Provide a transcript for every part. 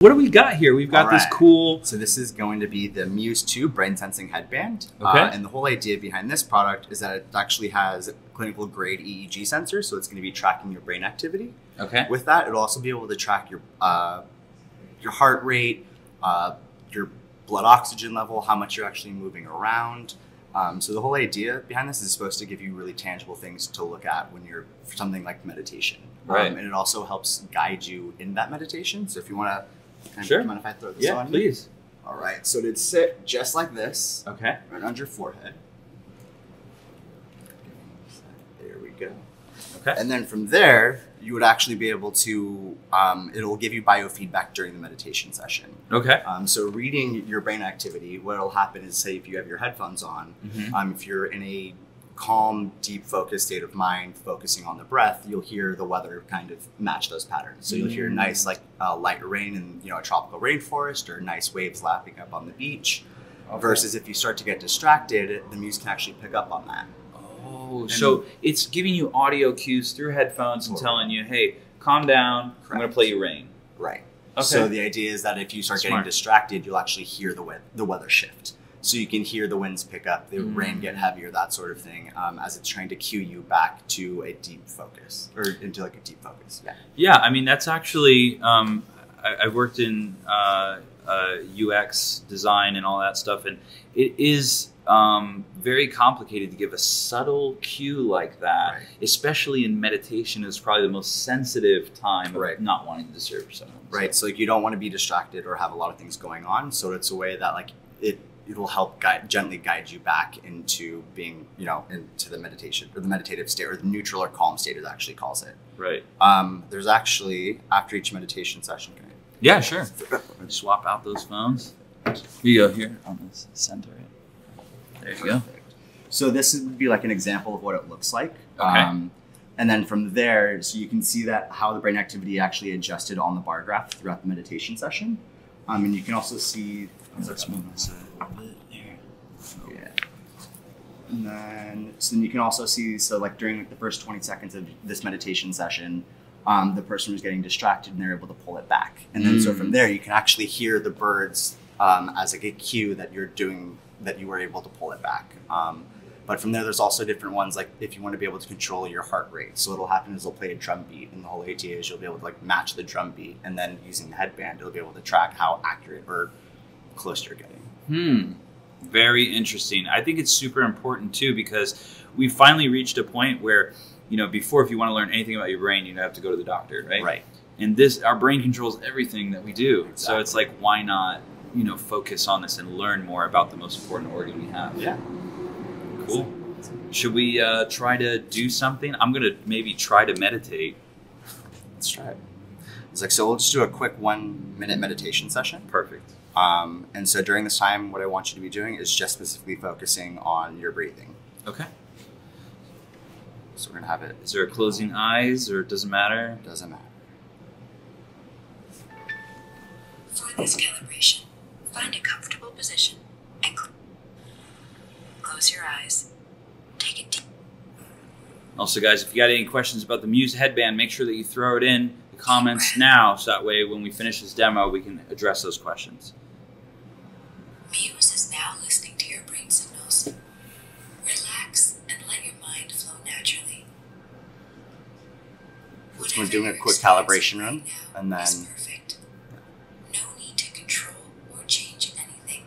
What do we got here? We've got All this cool. So this is going to be the Muse 2 brain sensing headband. Okay. Uh, and the whole idea behind this product is that it actually has clinical grade EEG sensors, so it's going to be tracking your brain activity. Okay. With that, it'll also be able to track your uh, your heart rate, uh, your blood oxygen level, how much you're actually moving around. Um, so the whole idea behind this is supposed to give you really tangible things to look at when you're for something like meditation. Right. Um, and it also helps guide you in that meditation. So if you want to, kind Sure. of, mind if I throw this Yeah, on? you? please. All right. So it'd sit just like this, Okay. right on your forehead. There we go. Okay. And then from there, you would actually be able to, um, it'll give you biofeedback during the meditation session. Okay. Um, so, reading your brain activity, what will happen is, say, if you have your headphones on, Mhm. um, if you're in a calm, deep, focused state of mind, focusing on the breath, you'll hear the weather kind of match those patterns. So, you'll hear Mm. nice, like uh, light rain in you know a tropical rainforest, or nice waves lapping up on the beach. Versus if you start to get distracted, the music can actually pick up on that. Oh, so it's giving you audio cues through headphones and telling you, "Hey, calm down. I'm going to play you rain." Right. Okay. So the idea is that if you start Smart. getting distracted, you'll actually hear the wind, the weather shift. So you can hear the winds pick up, the Mm. rain get heavier, that sort of thing, um, as it's trying to cue you back to a deep focus or into like a deep focus. Yeah. Yeah, I mean that's actually um, I, I've worked in uh, uh, UX design and all that stuff, and it is um, very complicated to give a subtle cue like that, Right. especially in meditation. Is probably the most sensitive time Right. of not wanting to disturb someone. So- Right. So like you don't want to be distracted or have a lot of things going on. So it's a way that like it it'll help guide gently guide you back into being you know into the meditation or the meditative state or the neutral or calm state it actually calls it. Right. Um, there's actually after each meditation session. Can I Yeah. Sure. Swap out those phones. Here you go. Here on this center. There you go. So this would be like an example of what it looks like. Okay. Um, and then from there, so you can see that how the brain activity actually adjusted on the bar graph throughout the meditation session. Um, and you can also see. Let's move this a bit here. Yeah. And then, so then you can also see, so like during like the first 20 seconds of this meditation session, um, the person was getting distracted and they're able to pull it back. And then, so Mm. from there, you can actually hear the birds um, as like a cue that you're doing, that you were able to pull it back. Um, but from there, there's also different ones, like if you want to be able to control your heart rate. So what'll happen is they'll play a drum beat, and the whole idea is you'll be able to like match the drum beat, and then using the headband, it'll be able to track how accurate or close you're getting. Hmm. Very interesting. I think it's super important too because we finally reached a point where, you know, before if you want to learn anything about your brain, you have to go to the doctor, right? Right. And this, our brain controls everything that we do. So it's like, why not, you know, focus on this and learn more about the most important organ we have? Yeah. Cool. Should we uh, try to do something? I'm gonna maybe try to meditate. Let's try it. It's like so. We'll just do a quick one minute meditation session. Perfect. Um, and so during this time, what I want you to be doing is just specifically focusing on your breathing. Okay. So we're gonna have it. Is there a closing eyes or it doesn't matter? Doesn't matter. For this calibration, find a comfortable position and cl- close your eyes. Take a deep Also, guys, if you got any questions about the Muse headband, make sure that you throw it in the comments now, so that way when we finish this demo, we can address those questions. Muse is now listening to your brain signals. Relax and let your mind flow naturally. We're doing a quick calibration run, right and is then- perfect. No need to control or change anything.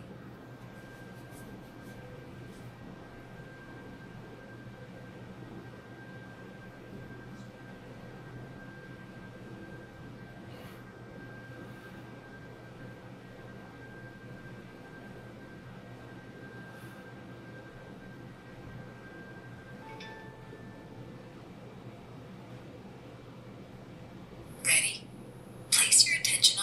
Ready? Place your attention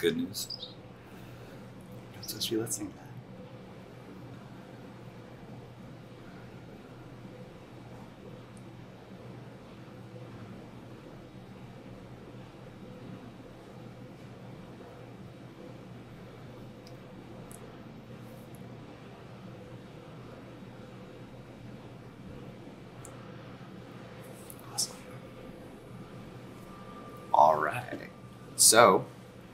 good news. You're supposed to be listening to that. Awesome. All right. So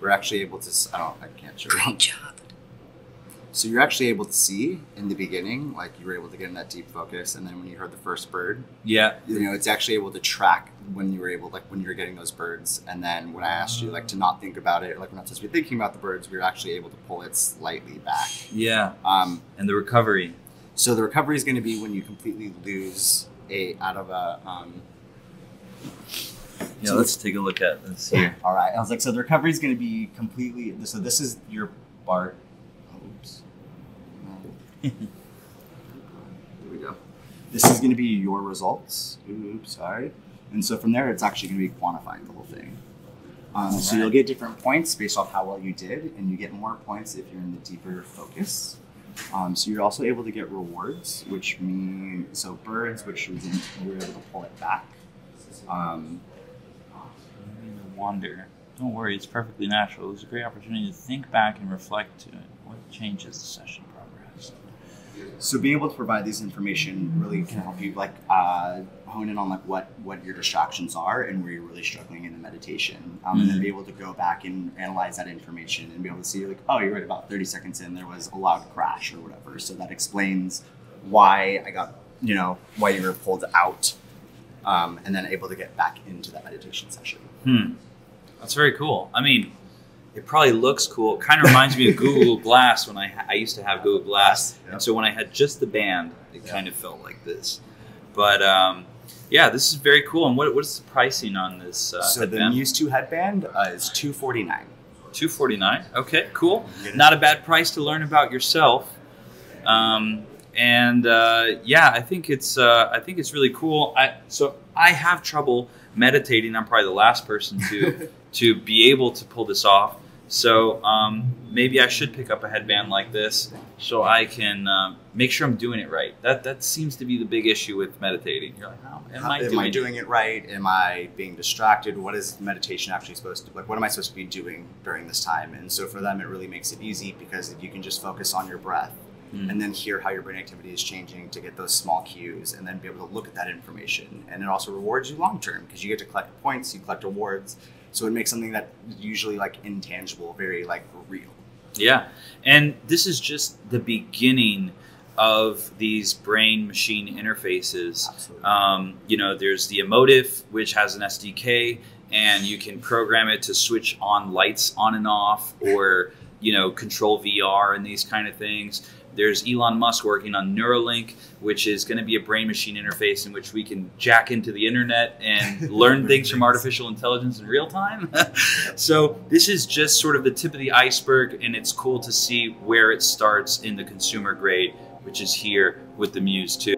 we're actually able to. I don't. I can't show. Great job. So you're actually able to see in the beginning, like you were able to get in that deep focus, and then when you heard the first bird, Yeah. you know, it's actually able to track when you were able, like when you were getting those birds. And then when I asked you, like, to not think about it, like we're not supposed to be thinking about the birds, we were actually able to pull it slightly back. Yeah. Um, And the recovery. so the recovery is going to be when you completely lose a out of a. Um, Yeah, So- let's take a look at this here. all right, I was like, so the recovery is going to be completely. So this is your Bart. Oops. There we go. This is going to be your results. Oops, sorry. And so from there, it's actually going to be quantifying the whole thing. Um, so Alright. you'll get different points based off how well you did, and you get more points if you're in the deeper focus. Um, so you're also able to get rewards, which mean so birds, which was in, you were able to pull it back. Um, Wander. Don't worry, it's perfectly natural. It was a great opportunity to think back and reflect to it. What changes the session progress? So being able to provide this information really can help you like uh, hone in on like what what your distractions are and where you're really struggling in the meditation, um, and then be able to go back and analyze that information and be able to see like oh you're right about 30 seconds in there was a loud crash or whatever. So that explains why I got you know why you were pulled out, um, and then able to get back into that meditation session. Hmm. That's very cool. I mean, it probably looks cool. It kind of reminds me of Google Glass when I I used to have Google Glass, Yep. and so when I had just the band, it Yeah. kind of felt like this. But um, yeah, this is very cool. And what what is the pricing on this uh, so the? Muse 2 headband uh, is 249. Two forty nine. Okay, cool. Not a bad price to learn about yourself. Um, and uh, yeah, I think it's uh, I think it's really cool. I so I have trouble meditating. I'm probably the last person to to be able to pull this off. So um, maybe I should pick up a headband like this so I can uh, make sure I'm doing it right. That that seems to be the big issue with meditating. You're like, how am I am doing? I it? doing it right? Am I being distracted? What is meditation actually supposed to like? What am I supposed to be doing during this time? And so for them, it really makes it easy because if you can just focus on your breath Hmm. and then hear how your brain activity is changing to get those small cues, and then be able to look at that information. And it also rewards you long term because you get to collect points, you collect awards. So it makes something that usually like intangible very like real. Yeah. And this is just the beginning of these brain machine interfaces. Um, you know, there's the Emotiv, which has an SDK, and you can program it to switch on lights on and off or, you know, control VR and these kind of things. There's Elon Musk working on Neuralink, which is going to be a brain machine interface in which we can jack into the internet and learn things from artificial intelligence in real time. so this is just sort of the tip of the iceberg, and it's cool to see where it starts in the consumer grade, which is here with the Muse 2.